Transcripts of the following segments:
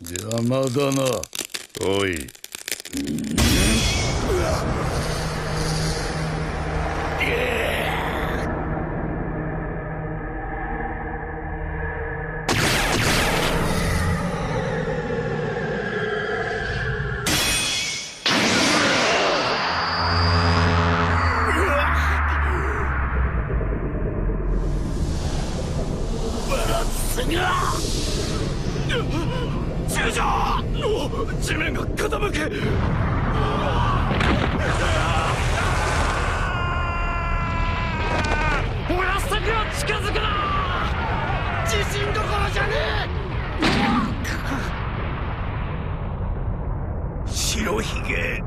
邪魔だな。おい。中将地面が傾け俺は先は近づくな。地震どころじゃねえ。白ひげ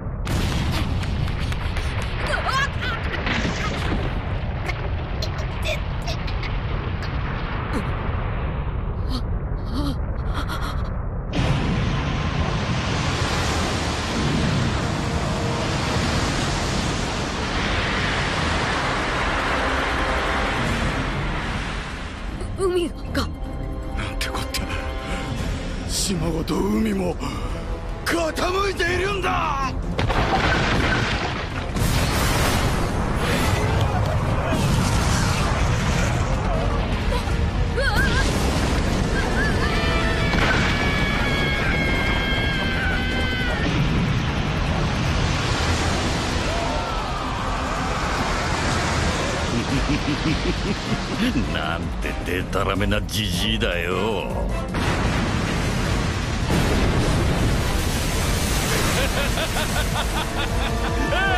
海が。なんてこった。島ごと海も傾いているんだ。なんてでたらめなじじいだよ。